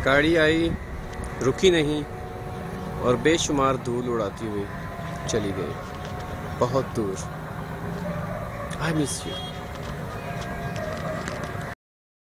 गाड़ी आई, रुकी नहीं और बेशुमार धूल उड़ाती हुई चली गई। बहुत दूर। I miss you